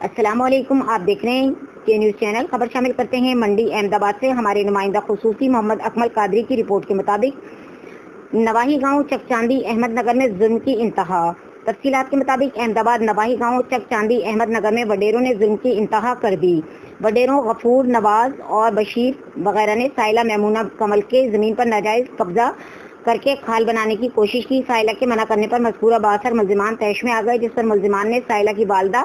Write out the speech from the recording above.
السلام علیکم، آپ دیکھ رہے ہیں کے نیوز چینل خبر شامل کرتے ہیں منڈی احمد آباد سے، ہمارے نمائندہ خصوصی محمد اکمل قادری کی رپورٹ کے مطابق۔ نواحی گاؤں چک چاندی احمد نگر میں ظلم کی انتہا۔ تفصیلات کے مطابق احمد آباد نواحی گاؤں چک چاندی احمد نگر میں وڈیروں نے ظلم کی انتہا کر دی۔ وڈیروں، غفور، نواز اور بشیر وغیرہ نے سائلہ میمونہ کمل کے زمین پر ناجائز قبضہ کر کے کھال بنانے کی کوشش کی۔ سائلہ کے منع کرنے پر مذکورہ باثر ملزمان تیش میں آ گئے، جس پر ملزمان نے سائلہ کی والدہ